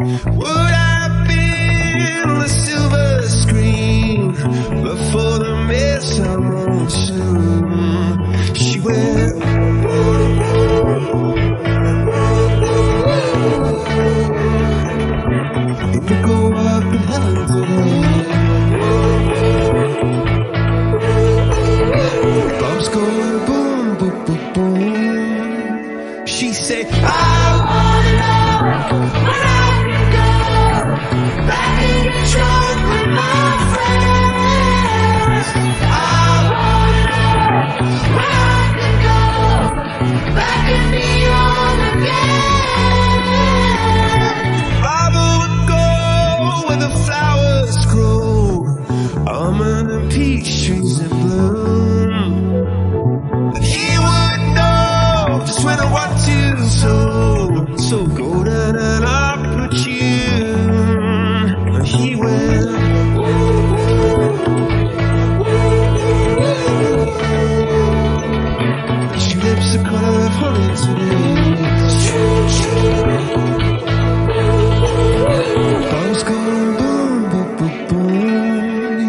Would I be on the silver screen before the mess I soon? She went. Up in heaven today. Bombs going boom, boom, boom, boom. She said, I wanna know. Back in control.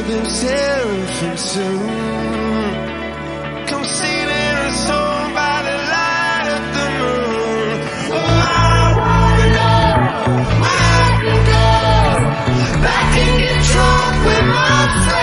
been seraphim soon. Come sing in a song by the light of the moon. Oh, I wanna know where I can go. Back with my friends.